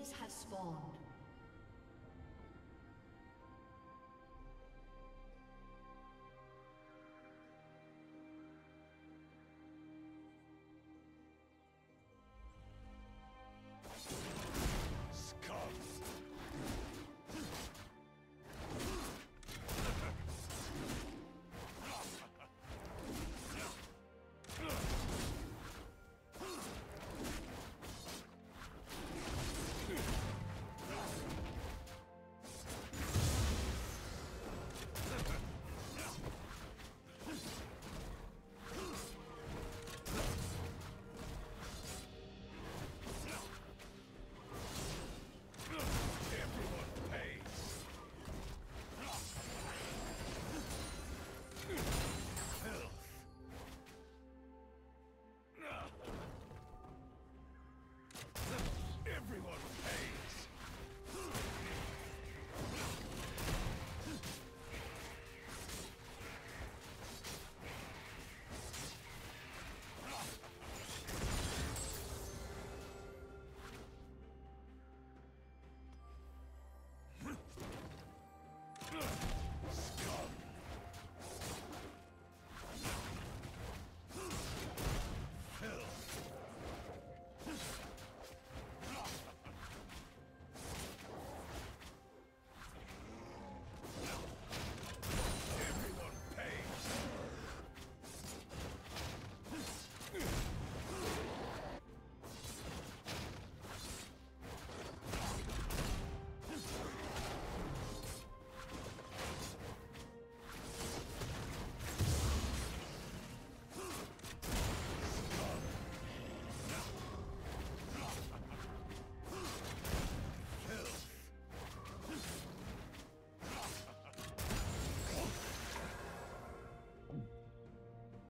Has spawned.